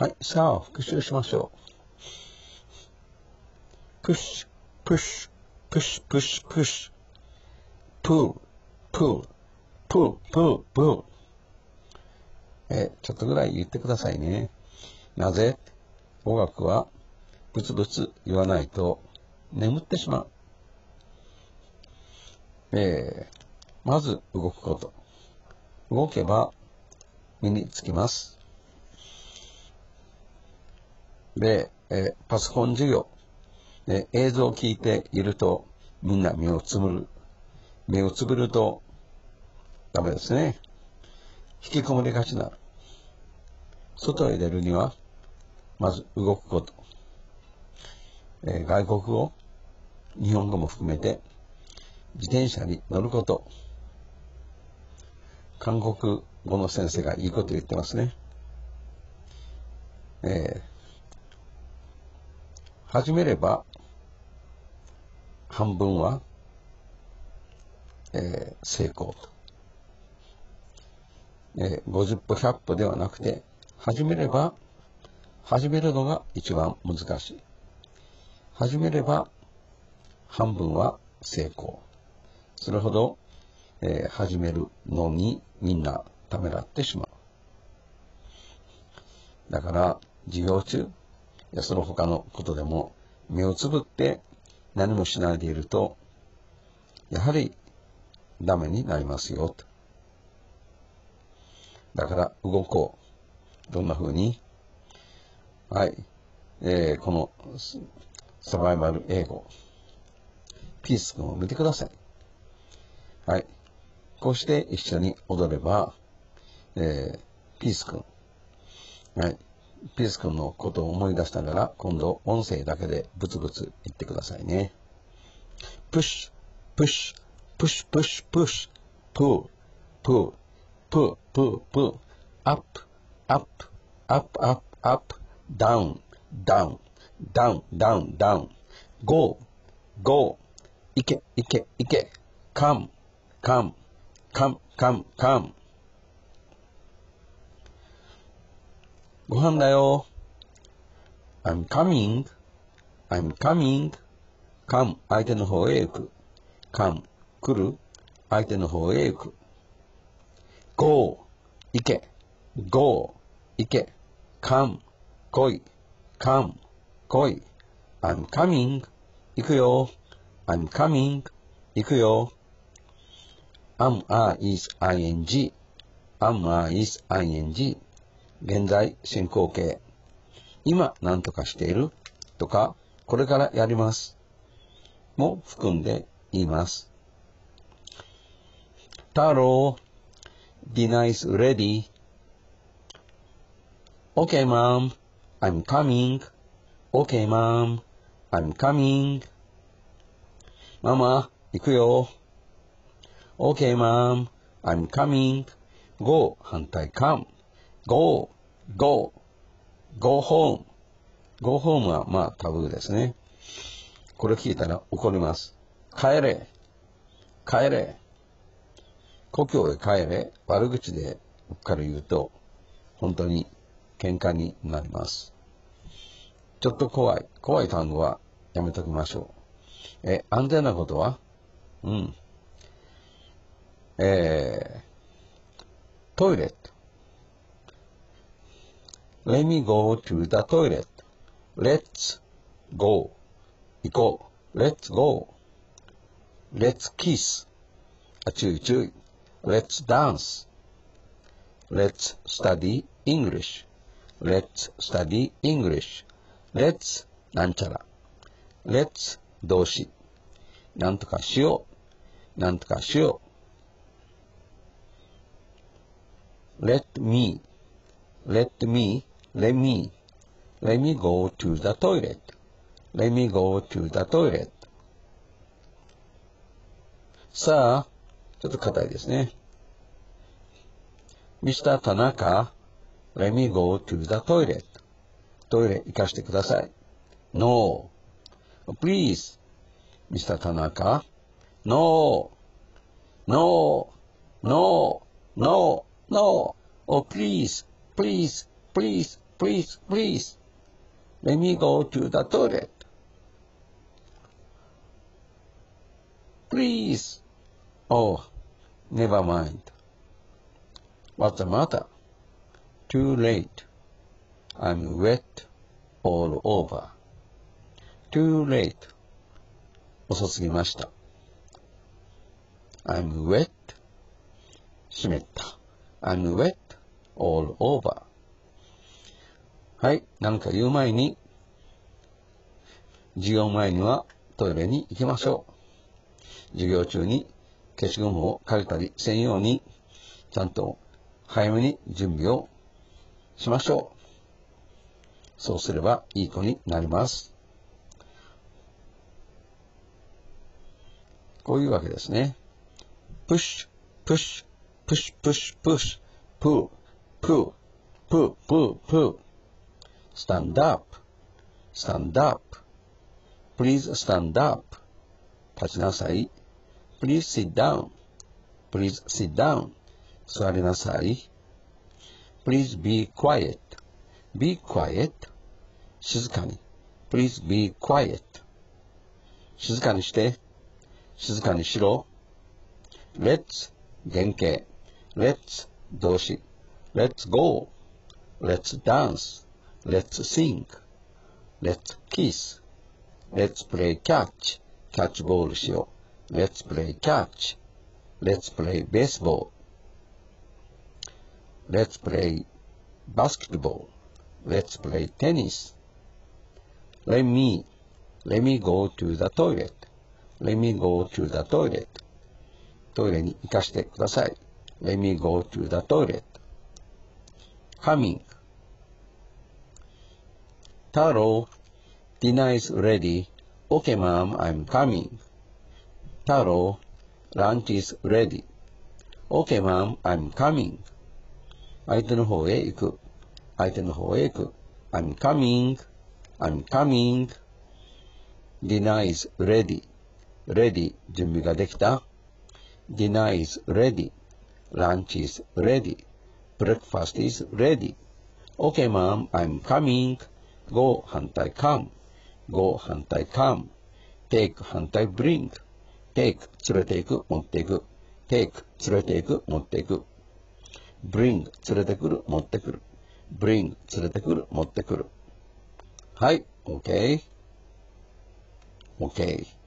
はい、さあ、復習しましょう。プッシュ、プッシュ、プッシュ、プッシュ、プッシュ。プー、プー、プー、プー、プー。え、ちょっとぐらい言ってくださいね。なぜ？語学はブツブツ言わないと眠ってしまう。えー、まず動くこと。動けば身につきます。で、え、パソコン授業、で映像を聞いているとみんな目をつむる。目をつぶるとダメですね。引きこもりがちな外へ出るには、まず動くこと。えー、外国語、日本語も含めて、自転車に乗ること。韓国語の先生がいいこと言ってますね。えー、始めれば、半分はえー、成功と。えー、50歩100歩ではなくて、始めれば、始めるのが一番難しい。始めれば、半分は成功。それほど、えー、始めるのにみんなためらってしまう。だから、授業中、その他のことでも、目をつぶって何もしないでいると、やはりダメになりますよ。だから動こう。どんな風に？はい。えー、このサバイバル英語。ピース君を見てください。はい。こうして一緒に踊れば、えー、ピース君。はい。ピース君のことを思い出したなら、今度音声だけでブツブツ言ってくださいね。プッシュ、プッシュ、プッシュ、プッシュ、プッシュ、pull, pull, pull, pull, pull, up, up, up, up, up, down, down, down, down, down, go, go, いけ、いけ、いけ、 come, come, come, come, come, ご飯だよ。I'm coming, I'm coming, come 相手の方へ行く。come 来る相手の方へ行く。go 行け。go 行け。come 来い。come 来い。I'm coming 行くよ。I'm coming 行くよ。am are is ing am are is ing 現在進行形今何とかしているとかこれからやりますも含んで言います。Taro, dinner is ready. Okay, mom, I'm coming. Okay, mom, I'm coming. ママ、行くよ。Okay, mom, I'm coming. Go, 反対 come. Go, go, go home. go home はまあタブーですね。これ聞いたら怒ります。帰れ。帰れ。故郷へ帰れ、悪口でうっかり言うと、本当に喧嘩になります。ちょっと怖い。怖い単語はやめときましょう。え、安全なことは？うん。えー、トイレット。Let me go to the toilet. Let's go. 行こう。Let's go. Let's kiss. あ、注意注意。Let's dance. Let's study English. Let's study English. Let's なんちゃら。Let's 動詞。なんとかしよう。なんとかしよう。Let me. Let me. Let me. Let me go to the toilet. Let me go to the toilet. さあ、ちょっと硬いですね。Mr. 田中、let me go to the toilet. トイレ行かしてください。No. Please. Mr. 田中。No. No. No. No. No. Oh, please. Please. Please. please, please, let me go to the toilet. Please. Oh, never mind. What's the matter? Too late. I'm wet all over. Too late. 遅すぎました。I'm wet. 湿った。I'm wet all over. はい。なんか言う前に、授業前にはトイレに行きましょう。授業中に消しゴムを借りたりせんように、ちゃんと早めに準備をしましょう。そうすればいい子になります。こういうわけですね。プッシュ、プッシュ、プッシュ、プッシュ、プッシュ、プー、プー、プー、プー、プー。Stand up, stand up. Please stand up. 立ちなさい。Please sit down. Please sit down. 座りなさい。Please be quiet. Be quiet. 静かに。Please be quiet. 静かにして。静かにしろ。Let's 原型。Let's 動詞。Let's go. Let's dance. Let's sing. Let's kiss. Let's play catch. キャッチボールしよう。Let's play catch. Let's play baseball. Let's play basketball. Let's play tennis. Let me. Let me go to the toilet. Let me go to the toilet. トイレに行かしてください。Let me go to the toilet. Coming. Taro, dinner is ready. Okay, mom, I'm coming. Taro, lunch is ready. Okay, mom, I'm coming. 相手の方へ行く。相手の方へ行く。I'm coming. I'm coming. Dinner is ready. Ready. 準備ができた。Dinner is ready. Lunch is ready. Breakfast is ready. Okay, mom, I'm coming. Go 反対 come. Go 反対 come. Take 反対 bring. Take 連れて行く、持っていく。Take 連れて行く、持っていく。bring 連れてくる、持ってくる。bring 連れてくる、持ってくる。はい、OK。OK。